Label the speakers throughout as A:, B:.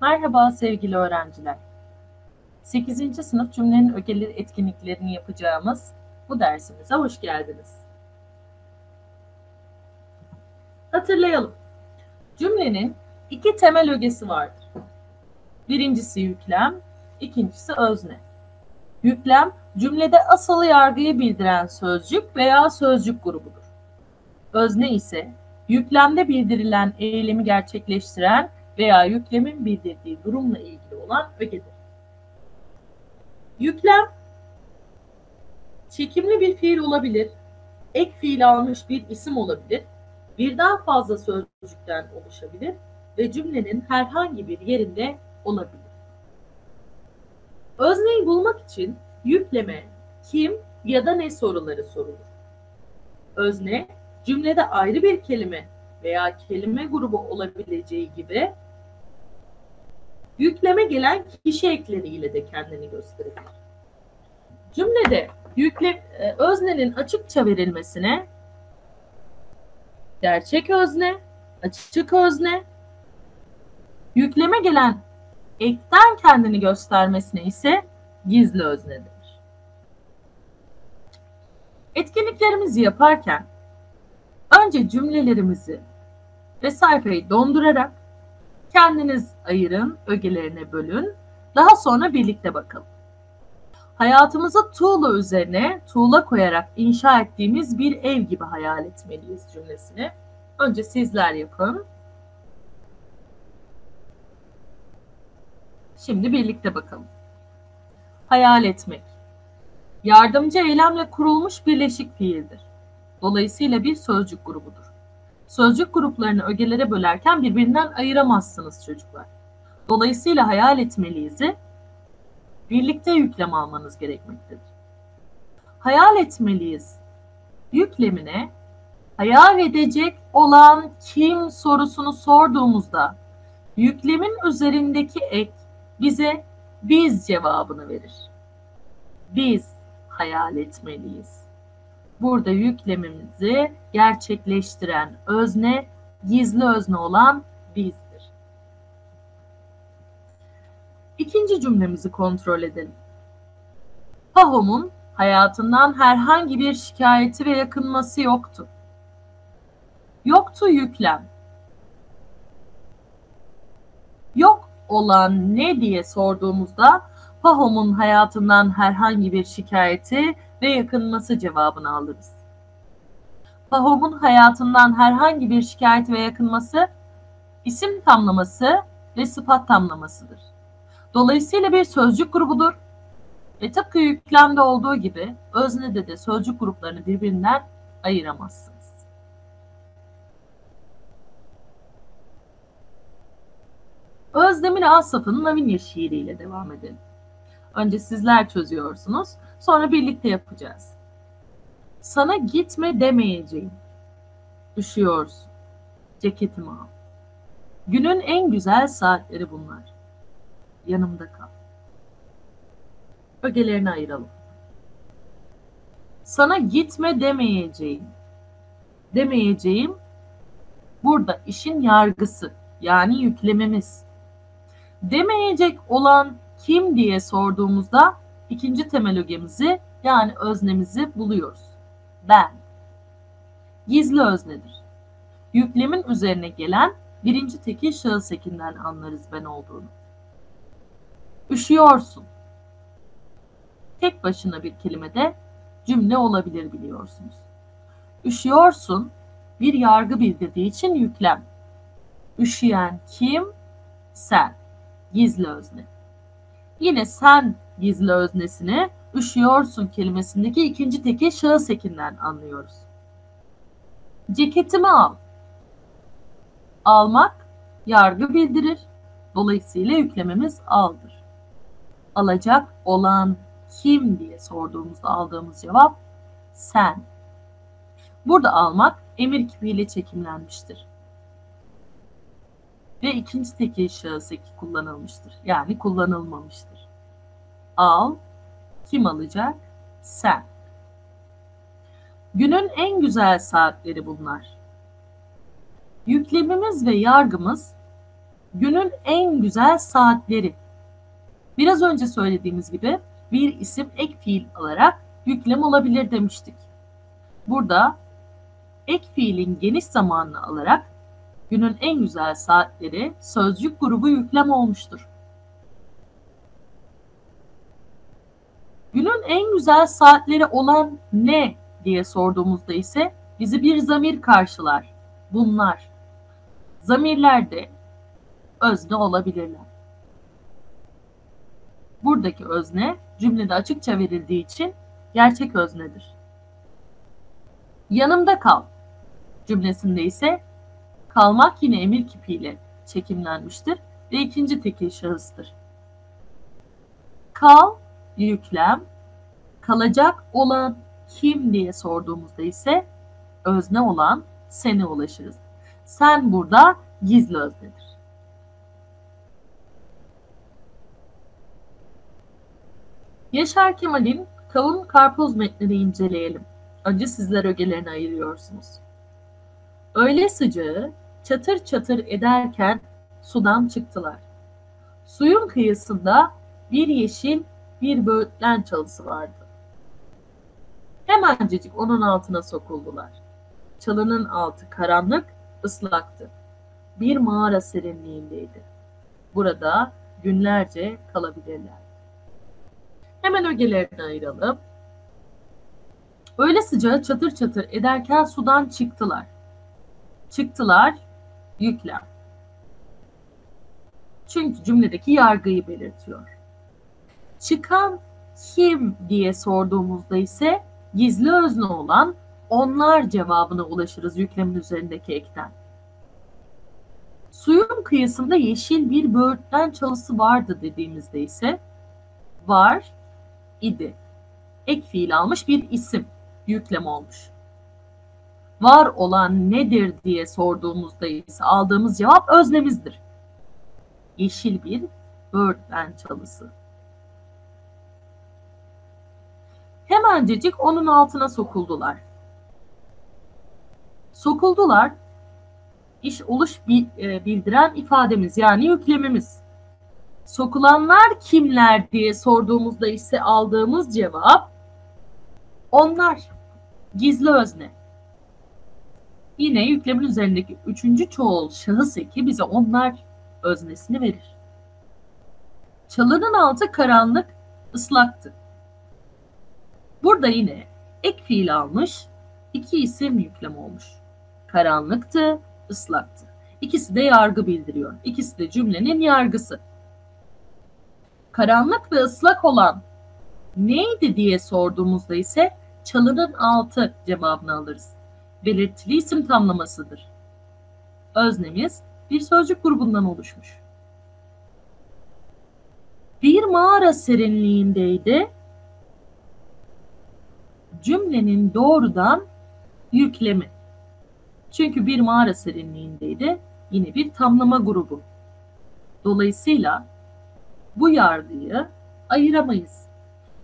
A: Merhaba sevgili öğrenciler. 8. sınıf cümlenin ögeleri etkinliklerini yapacağımız bu dersimize hoş geldiniz. Hatırlayalım. Cümlenin iki temel ögesi vardır. Birincisi yüklem, ikincisi özne. Yüklem, cümlede asıl yargıyı bildiren sözcük veya sözcük grubudur. Özne ise yüklemde bildirilen eylemi gerçekleştiren veya yüklemin bildirdiği durumla ilgili olan ögedir. Yüklem çekimli bir fiil olabilir, ek fiil almış bir isim olabilir, birden fazla sözcükten oluşabilir ve cümlenin herhangi bir yerinde olabilir. Özneyi bulmak için yükleme, kim ya da ne soruları sorulur. Özne, cümlede ayrı bir kelime veya kelime grubu olabileceği gibi yükleme gelen kişi ekleriyle de kendini gösterebilir. Cümlede yükle, e, öznenin açıkça verilmesine gerçek özne, açık özne, yükleme gelen ekten kendini göstermesine ise gizli özne denir. Etkinliklerimizi yaparken önce cümlelerimizi ve sayfayı dondurarak kendiniz ayırın, ögelerine bölün. Daha sonra birlikte bakalım. Hayatımızı tuğla üzerine tuğla koyarak inşa ettiğimiz bir ev gibi hayal etmeliyiz cümlesini. Önce sizler yapın. Şimdi birlikte bakalım. Hayal etmek. Yardımcı eylemle kurulmuş birleşik fiildir. Dolayısıyla bir sözcük grubudur. Sözcük gruplarını ögelere bölerken birbirinden ayıramazsınız çocuklar. Dolayısıyla hayal etmeliyiz'i birlikte yüklem almanız gerekmektedir. Hayal etmeliyiz yüklemine hayal edecek olan kim sorusunu sorduğumuzda yüklemin üzerindeki ek bize biz cevabını verir. Biz hayal etmeliyiz. Burada yüklemimizi gerçekleştiren özne, gizli özne olan bizdir. İkinci cümlemizi kontrol edelim. Pahom'un hayatından herhangi bir şikayeti ve yakınması yoktu. Yoktu yüklem. Yok olan ne diye sorduğumuzda Pahom'un hayatından herhangi bir şikayeti ve yakınması cevabını alırız. Pahom'un hayatından herhangi bir şikayet ve yakınması isim tamlaması ve sıfat tamlamasıdır. Dolayısıyla bir sözcük grubudur ve tıpkı yüklemde olduğu gibi öznede de sözcük gruplarını birbirinden ayıramazsınız. Özdemir Asaf'ın Lavinia şiiriyle devam edelim. Önce sizler çözüyorsunuz. Sonra birlikte yapacağız. Sana gitme demeyeceğim. Üşüyorsun. Ceketimi al. Günün en güzel saatleri bunlar. Yanımda kal. Ögelerini ayıralım. Sana gitme demeyeceğim. Demeyeceğim burada işin yargısı yani yüklememiz. Demeyecek olan kim diye sorduğumuzda ikinci temel ögemizi yani öznemizi buluyoruz. Ben. Gizli öznedir. Yüklemin üzerine gelen birinci tekil şahıs ekinden anlarız ben olduğunu. Üşüyorsun. Tek başına bir kelimede cümle olabilir biliyorsunuz. Üşüyorsun bir yargı bildirdiği için yüklem. Üşüyen kim? Sen. Gizli özne. Yine sen gizli öznesini üşüyorsun kelimesindeki ikinci teki şahıs ekinden anlıyoruz. Ceketimi al. Almak yargı bildirir. Dolayısıyla yüklememiz aldır. Alacak olan kim diye sorduğumuzda aldığımız cevap sen. Burada almak emir kipiyle çekimlenmiştir. Ve ikinci tekil şahıs eki kullanılmıştır. Yani kullanılmamıştır. Al, kim alacak? Sen. Günün en güzel saatleri bunlar. Yüklemimiz ve yargımız Günün en güzel saatleri. Biraz önce söylediğimiz gibi bir isim ek fiil alarak yüklem olabilir demiştik. Burada ek fiilin geniş zamanını alarak günün en güzel saatleri sözcük grubu yüklem olmuştur. Günün en güzel saatleri olan ne diye sorduğumuzda ise bizi bir zamir karşılar. Bunlar. Zamirler de özne olabilirler. Buradaki özne cümlede açıkça verildiği için gerçek öznedir. Yanımda kal cümlesinde ise kalmak yine emir kipiyle çekimlenmiştir ve ikinci tekil şahıstır. Kal, yüklem, kalacak olan kim diye sorduğumuzda ise özne olan sene ulaşırız. Sen burada gizli öznedir. Yaşar Kemal'in Kavun Karpuz metnini inceleyelim. Önce sizler ögelerini ayırıyorsunuz. Öğle sıcağı çatır çatır ederken sudan çıktılar. Suyun kıyısında bir yeşil bir böğürtlen çalısı vardı. Hemencecik onun altına sokuldular. Çalının altı karanlık, ıslaktı. Bir mağara serinliğindeydi. Burada günlerce kalabilirler. Hemen ögelerini ayıralım. Öyle sıcağı çatır çatır ederken sudan çıktılar. Çıktılar, yüklem. Çünkü cümledeki yargıyı belirtiyor. Çıkan kim diye sorduğumuzda ise gizli özne olan onlar cevabına ulaşırız yüklemin üzerindeki ekten. Suyun kıyısında yeşil bir böğürtlen çalısı vardı dediğimizde ise var idi. Ek fiil almış bir isim yüklem olmuş. Var olan nedir diye sorduğumuzda ise aldığımız cevap öznemizdir. Yeşil bir böğürtlen çalısı. Hemencecik onun altına sokuldular. Sokuldular, iş oluş e, bildiren ifademiz yani yüklemimiz. Sokulanlar kimler diye sorduğumuzda ise aldığımız cevap onlar. Gizli özne. Yine yüklemin üzerindeki üçüncü çoğul şahıs eki bize onlar öznesini verir. Çalının altı karanlık, ıslaktı. Burada yine ek fiil almış, iki isim yüklem olmuş. Karanlıktı, ıslaktı. İkisi de yargı bildiriyor. İkisi de cümlenin yargısı. Karanlık ve ıslak olan neydi diye sorduğumuzda ise çalının altı cevabını alırız. Belirtili isim tamlamasıdır. Öznemiz bir sözcük grubundan oluşmuş. Bir mağara serinliğindeydi cümlenin doğrudan yüklemi. Çünkü bir mağara serinliğindeydi. Yine bir tamlama grubu. Dolayısıyla bu yargıyı ayıramayız.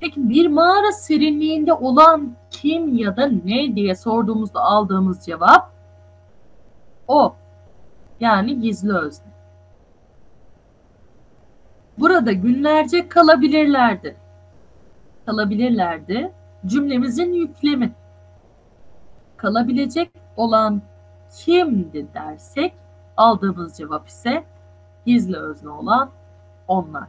A: Peki bir mağara serinliğinde olan kim ya da ne diye sorduğumuzda aldığımız cevap o. Yani gizli özne. Burada günlerce kalabilirlerdi. Kalabilirlerdi cümlemizin yüklemi. Kalabilecek olan kimdi dersek aldığımız cevap ise gizli özne olan onlar.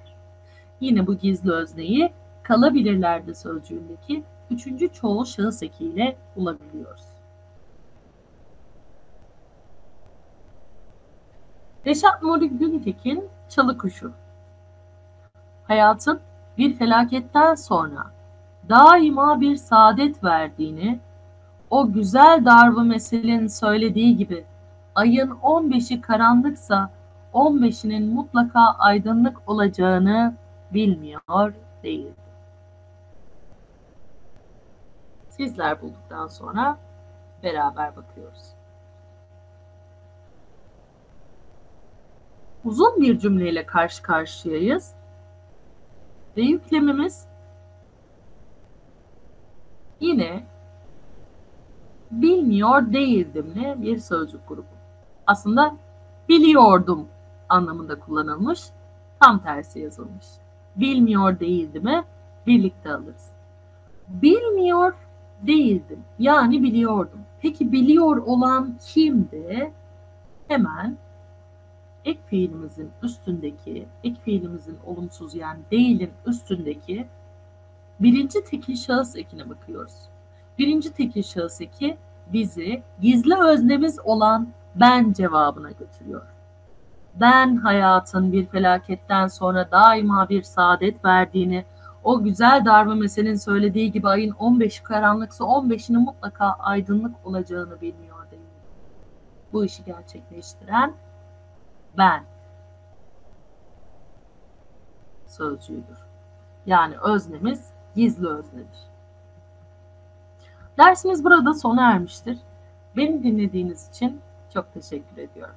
A: Yine bu gizli özneyi kalabilirlerdi sözcüğündeki üçüncü çoğul şahıs ekiyle bulabiliyoruz. Reşat Nuri Güntekin Çalı Kuşu Hayatın bir felaketten sonra daima bir saadet verdiğini, o güzel darbe meselin söylediği gibi ayın 15'i karanlıksa 15'inin mutlaka aydınlık olacağını bilmiyor değildi. Sizler bulduktan sonra beraber bakıyoruz. Uzun bir cümleyle karşı karşıyayız ve yüklemimiz yine bilmiyor değildim ne bir sözcük grubu. Aslında biliyordum anlamında kullanılmış. Tam tersi yazılmış. Bilmiyor değildi mi? Birlikte alırız. Bilmiyor değildim. Yani biliyordum. Peki biliyor olan kimdi? Hemen ek fiilimizin üstündeki, ek fiilimizin olumsuz yani değilin üstündeki birinci tekil şahıs ekine bakıyoruz. Birinci tekil şahıs eki bizi gizli öznemiz olan ben cevabına götürüyor. Ben hayatın bir felaketten sonra daima bir saadet verdiğini, o güzel darbe meselenin söylediği gibi ayın 15'i karanlıksa 15'inin mutlaka aydınlık olacağını bilmiyor değil. Bu işi gerçekleştiren ben sözcüğüdür. Yani öznemiz gizli öznedir. Dersimiz burada sona ermiştir. Beni dinlediğiniz için çok teşekkür ediyorum.